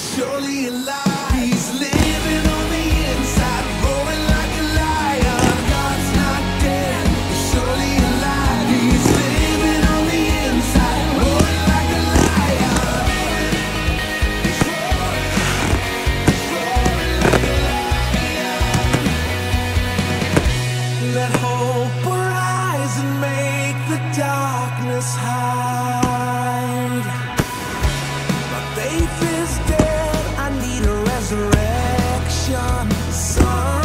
surely alive. He's living on the inside, roaring like a lion. God's not dead, surely alive. He's living on the inside, roaring like a lion. Let hope arise and make the darkness hide. sunshine.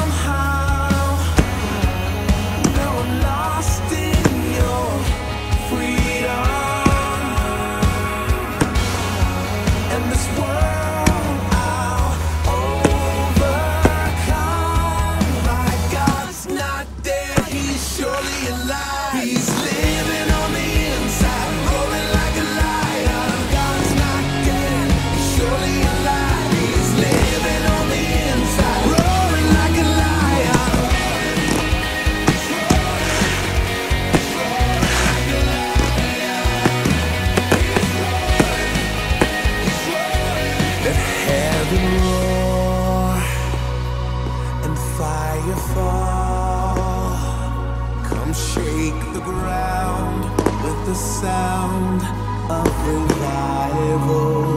Shake the ground with the sound of revival.